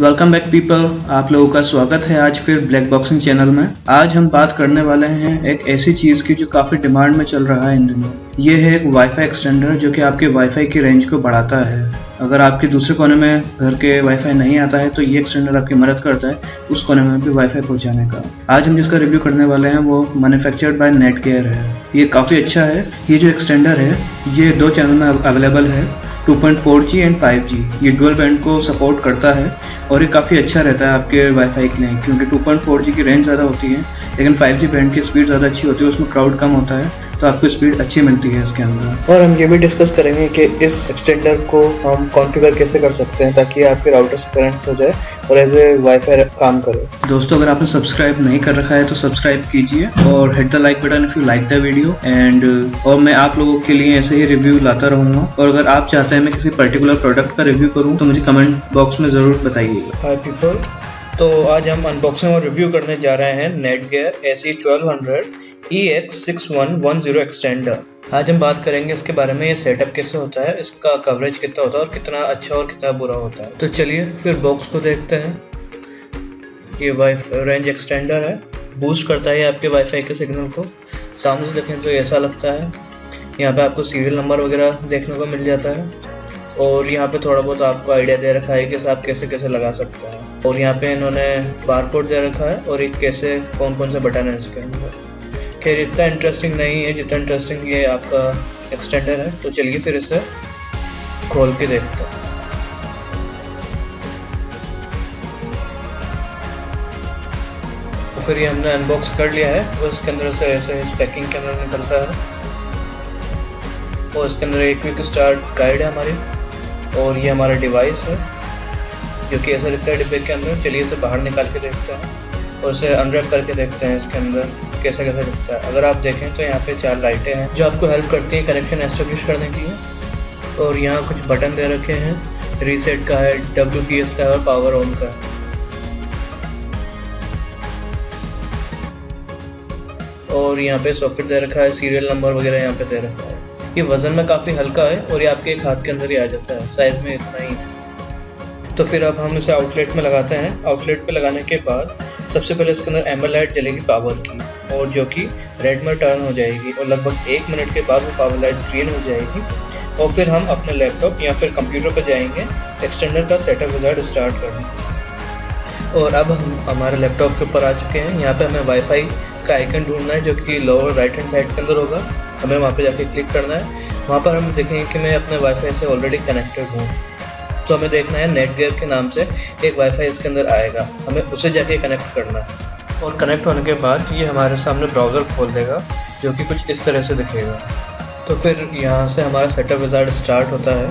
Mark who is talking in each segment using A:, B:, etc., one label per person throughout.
A: Welcome back people आप लोगों का स्वागत है आज फिर ब्लैक बॉक्सिंग चैनल में। आज हम बात करने वाले हैं एक ऐसी चीज़ की जो काफ़ी डिमांड में चल रहा है इन दिनों। ये है एक वाईफाई एक्सटेंडर जो कि आपके वाईफाई की रेंज को बढ़ाता है। अगर आपके दूसरे कोने में घर के वाईफाई नहीं आता है तो ये एक्सटेंडर आपकी मदद करता है उस कोने में भी वाईफाई पहुँचाने का। आज हम जिसका रिव्यू करने वाले हैं, वो मैन्युफैक्चर्ड बाय नेट केयर है। ये काफ़ी अच्छा है। ये जो एक्सटेंडर है, ये दो चैनल में अवेलेबल है। 2.4G एंड 5G ये डुअल बैंड को सपोर्ट करता है और ये काफ़ी अच्छा रहता है आपके वाईफाई के लिए, क्योंकि 2.4G की रेंज ज़्यादा होती है, लेकिन 5G बैंड की स्पीड ज़्यादा अच्छी होती है, उसमें क्राउड कम होता है। तो आपको स्पीड अच्छी मिलती है इसके अंदर।
B: और हम ये भी डिस्कस करेंगे कि इस एक्सटेंडर को हम कॉन्फ़िगर कैसे कर सकते हैं ताकि आपके राउटर से कनेक्ट हो जाए और एज ए वाईफाई काम करे।
A: दोस्तों अगर आपने सब्सक्राइब नहीं कर रखा है तो सब्सक्राइब कीजिए और hit the like button if you like the video and और मैं आप लोगों के लिए ऐसे ही रिव्यू लाता रहूँगा। और अगर आप चाहते हैं मैं किसी पर्टिकुलर प्रोडक्ट का रिव्यू करूँ तो मुझे कमेंट बॉक्स में ज़रूर बताइएगा।
B: हाई पीपल तो आज हम अनबॉक्सिंग और रिव्यू करने जा रहे हैं Netgear A C twelve hundred E X six one one zero extender आज हम बात करेंगे इसके बारे में, ये सेटअप कैसे होता है, इसका कवरेज कितना होता है और कितना अच्छा और कितना बुरा होता है। तो चलिए फिर बॉक्स को देखते हैं। ये वाई रेंज एक्सटेंडर है। बूस्ट करता है आपके वाईफाई के सिग्नल को। सामने से देखें तो ऐसा लगता है। यहाँ पे आपको सीरियल नंबर वगैरह देखने को मिल जाता है। और यहाँ पे थोड़ा बहुत आपको आइडिया दे रखा है कि आप कैसे कैसे लगा सकते हैं। और यहाँ पे इन्होंने बारकोड दे रखा है और एक कैसे कौन कौन से बटन है इसके अंदर। खैर इतना इंटरेस्टिंग नहीं है, जितना इंटरेस्टिंग ये आपका एक्सटेंडर है तो चलिए फिर इसे खोल के देखते हैं। तो फिर ये हमने अनबॉक्स कर लिया है तो इसके अंदर से ऐसे इस पैकिंग के अंदर निकलता है। और इसके अंदर एक क्विक स्टार्ट गाइड है हमारी, और ये हमारा डिवाइस है, जो कि ऐसा दिखता है डिब्बे के अंदर। चलिए इसे बाहर निकाल के देखते हैं, और इसे अनरैप करके देखते हैं इसके अंदर। कैसा कैसा दिखता है। अगर आप देखें तो यहाँ पे चार लाइटें हैं जो आपको हेल्प करती हैं कनेक्शन एस्टेब्लिश करने के लिए। और यहाँ कुछ बटन दे रखे हैं। रीसेट का है डब्ल्यू पी एस का है और पावर ऑन का है। और यहाँ पे सॉकेट दे रखा है सीरियल नंबर वगैरह यहाँ पे दे रखा है। ये वज़न में काफ़ी हल्का है और ये आपके एक हाथ के अंदर ही आ जाता है। साइज़ में इतना ही है। तो फिर अब हम इसे आउटलेट में लगाते हैं। आउटलेट पे लगाने के बाद सबसे पहले इसके अंदर एम्बर लाइट जलेगी पावर की। और जो कि रेड में टर्न हो जाएगी और लगभग एक मिनट के बाद वो पावर लाइट ग्रीन हो जाएगी। और फिर हम अपने लैपटॉप या फिर कंप्यूटर पर जाएँगे एक्सटेंडर का सेटअप विजार्ड स्टार्ट करने और अब हम हमारे लैपटॉप के ऊपर आ चुके हैं। यहाँ पे हमें वाईफाई का आइकन ढूंढना है, जो कि लोअर राइट हैंड साइड के अंदर होगा। हमें वहाँ पे जाके क्लिक करना है। वहाँ पर हम देखेंगे कि मैं अपने वाईफाई से ऑलरेडी कनेक्टेड हूँ। तो हमें देखना है नेटगेयर के नाम से एक वाईफाई इसके अंदर आएगा। हमें उसे जाके कनेक्ट करना है। और कनेक्ट होने के बाद ये हमारे सामने ब्राउज़र खोल देगा, जो कि कुछ इस तरह से दिखेगा। तो फिर यहाँ से हमारा सेटअप विजार्ड स्टार्ट होता है,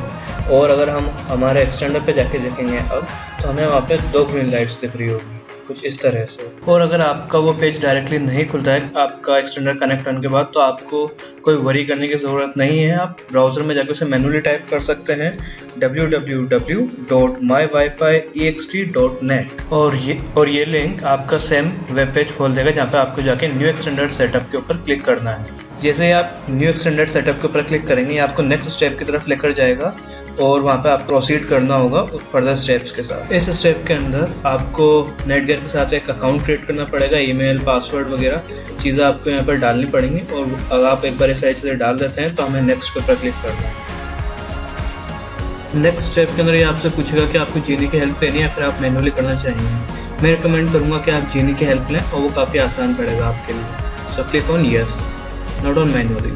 B: और अगर हम हमारे एक्सटेंडर पे जाके देखेंगे अब तो हमें वहाँ पे दो ग्रीन लाइट्स दिख रही होगी। कुछ इस तरह से। और अगर आपका वो पेज डायरेक्टली नहीं खुलता है, आपका एक्सटेंडर कनेक्ट होने के बाद तो आपको कोई वरी करने की ज़रूरत नहीं है। आप ब्राउज़र में जाकर उसे मैनुअली टाइप कर सकते हैं www.mywifi.ext.net और ये और ये लिंक आपका सेम वेब पेज खोल देगा, जहाँ पर आपको जाके न्यू एक्सटेंडर सेटअप के ऊपर क्लिक करना है। जैसे आप न्यू एक्सटेंडेड सेटअप के ऊपर क्लिक करेंगे आपको नेक्स्ट स्टेप की तरफ़ लेकर जाएगा। और वहाँ पे आप प्रोसीड करना होगा फर्दर स्टेप्स के साथ। इस स्टेप के अंदर आपको नेटगेयर के साथ एक अकाउंट क्रिएट करना पड़ेगा ईमेल पासवर्ड वगैरह, चीज़ें आपको यहाँ पर डालनी पड़ेंगी और अगर आप एक बार ये सारी चीज़ें डाल देते हैं तो हमें नेक्स्ट के ऊपर क्लिक करना नेक्स्ट स्टेप के अंदर ये आपसे पूछेगा कि आपको जीनी की हेल्प लेनी है या फिर आप मैनुअली करना चाहेंगे। मैं रिकमेंड करूँगा कि आप जीनी की हेल्प लें और वो काफ़ी आसान पड़ेगा आपके लिए। So click on yes not on manually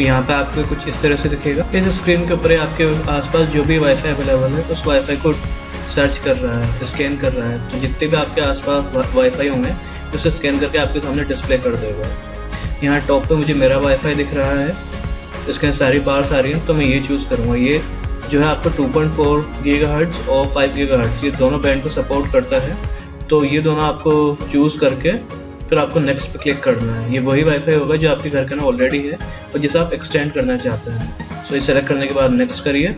B: तो यहाँ पे आपको कुछ इस तरह से दिखेगा। इस स्क्रीन के ऊपर आपके आसपास जो भी वाईफाई अवेलेबल है, उस वाईफाई को सर्च कर रहा है स्कैन कर रहा है। तो जितने भी आपके आसपास वाईफाई होंगे, उसे स्कैन करके आपके सामने डिस्प्ले कर देगा। यहाँ टॉप पे मुझे मेरा वाईफाई दिख रहा है। इसके सारी बार्स आ रही हैं तो मैं ये चूज़ करूँगा। ये जो है आपको 2.4 गीगाहर्ट्ज और 5 गीगाहर्ट्ज ये दोनों बैंड को सपोर्ट करता है। तो ये दोनों आपको चूज़ करके फिर आपको नेक्स्ट पे क्लिक करना है। ये वही वाईफाई होगा जो आपके घर के ना ऑलरेडी है और जिसे आप एक्सटेंड करना चाहते हैं। सो ये सेलेक्ट करने के बाद नेक्स्ट करिए।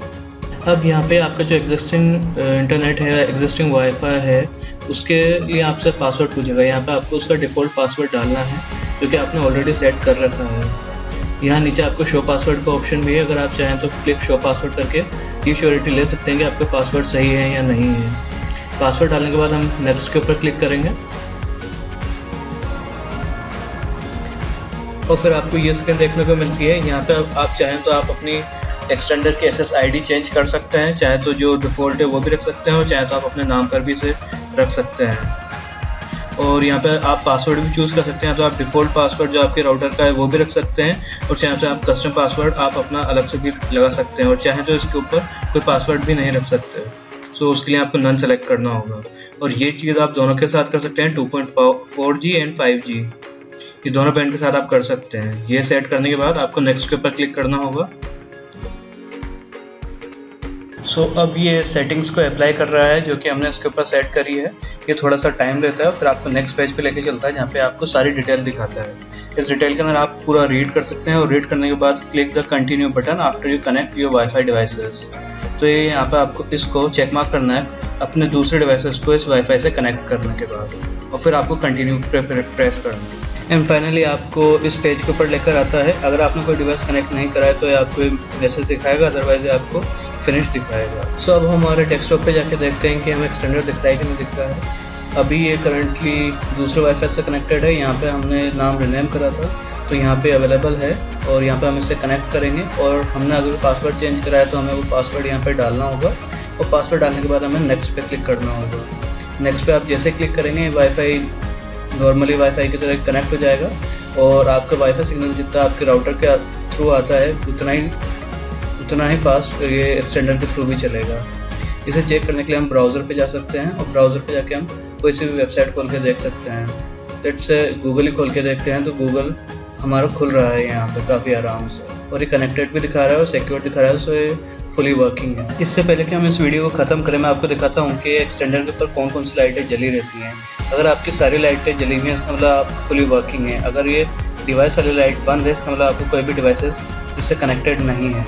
B: अब यहाँ पे आपका जो एग्जिस्टिंग इंटरनेट है एग्जिस्टिंग वाईफाई है, उसके लिए आपसे पासवर्ड पूछेगा। यहाँ पे आपको उसका डिफ़ॉल्ट पासवर्ड डालना है, जो कि आपने ऑलरेडी सेट कर रखा है। यहाँ नीचे आपको शो पासवर्ड का ऑप्शन भी है। अगर आप चाहें तो क्लिक शो पासवर्ड करके ये श्योरिटी ले सकते हैं कि आपका पासवर्ड सही है या नहीं है। पासवर्ड डालने के बाद हम नेक्स्ट के ऊपर क्लिक करेंगे। और फिर आपको ये स्क्रीन देखने को मिलती है। यहाँ पर आप चाहें तो आप अपनी एक्सटेंडर की एस चेंज कर सकते हैं। चाहे तो जो डिफ़ॉल्ट है वो भी रख सकते हैं और चाहे तो आप अपने नाम पर भी इसे रख सकते हैं। और यहाँ पर आप पासवर्ड भी चूज़ कर सकते हैं। तो आप डिफ़ॉल्ट पासवर्ड जो आपके राउटर का है वो भी रख सकते हैं। और चाहे तो आप कस्टम पासवर्ड आप अपना अलग से भी लगा सकते हैं। और चाहे तो इसके ऊपर कोई पासवर्ड भी नहीं रख सकते। सो उसके लिए आपको नन सेलेक्ट करना होगा। और ये चीज़ आप दोनों के साथ कर सकते हैं। Two point four G and five G ये दोनों पेन के साथ आप कर सकते हैं। ये सेट करने के बाद आपको नेक्स्ट के ऊपर क्लिक करना होगा। सो so, अब ये सेटिंग्स को अप्लाई कर रहा है जो कि हमने इसके ऊपर सेट करी है। ये थोड़ा सा टाइम लेता है फिर आपको नेक्स्ट पेज पे लेके चलता है जहाँ पे आपको सारी डिटेल दिखाता है। इस डिटेल के अंदर आप पूरा रीड कर सकते हैं और रीड करने के बाद click the continue button after you connect your wifi devices तो ये यहाँ पर आपको इसको चेक मार्क करना है अपने दूसरे डिवाइसेस को इस वाईफाई से कनेक्ट करने के बाद। और फिर आपको कंटिन्यू प्रेस करना है। एंड फाइनली आपको इस पेज के ऊपर लेकर आता है। अगर आपने कोई डिवाइस कनेक्ट नहीं कराया तो ये आपको मैसेज दिखाएगा अदरवाइज़ आपको फिनिश दिखाएगा। सो so, अब हम हमारे डेस्कटॉप पे जाके देखते हैं कि हमें एक्सटेंडर दिख रहा है कि नहीं दिख रहा है। अभी ये करंटली दूसरे वाईफाई से कनेक्टेड है। यहाँ पे हमने नाम रिनेम करा था तो यहाँ पे अवेलेबल है और यहाँ पे हम इसे कनेक्ट करेंगे। और हमने अगर पासवर्ड चेंज कराया तो हमें वो पासवर्ड यहाँ पे डालना होगा। और पासवर्ड डालने के बाद हमें नेक्स्ट पे क्लिक करना होगा। नेक्स्ट पे आप जैसे क्लिक करेंगे वाईफाई नॉर्मली वाईफाई की तरह कनेक्ट हो जाएगा और आपका वाईफाई सिग्नल जितना आपके राउटर के थ्रू आता है, उतना ही उतना ही फास्ट ये एक्सटेंडर के थ्रू भी चलेगा। इसे चेक करने के लिए हम ब्राउज़र पे जा सकते हैं और ब्राउज़र पे जाके हम कोई सी भी वेबसाइट खोल के देख सकते हैं। लेट्स गूगल ही खोल के देखते हैं तो गूगल हमारा खुल रहा है यहाँ पे काफ़ी आराम से। और ये कनेक्टेड भी दिखा रहा है और सिक्योर दिखा रहा है सो ये फुली वर्किंग है। इससे पहले कि हम इस वीडियो को ख़त्म करें मैं आपको दिखाता हूँ कि एक्सटेंडर के ऊपर कौन कौन सी लाइटें जली रहती हैं। अगर आपकी सारी लाइटें जली हुई हैं इसका मतलब आप फुली वर्किंग है। अगर ये डिवाइस वाली लाइट बंद है इसका मतलब आपको कोई भी डिवाइसेस इससे कनेक्टेड नहीं है।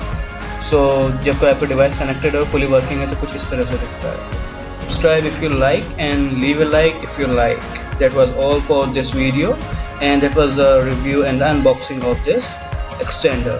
B: सो so, जब कोई आपका डिवाइस कनेक्टेड और फुली वर्किंग है तो कुछ इस तरह से दिखता है। Subscribe if you like and leave a like if you like. That was all for this video. And that was the review and the unboxing of this extender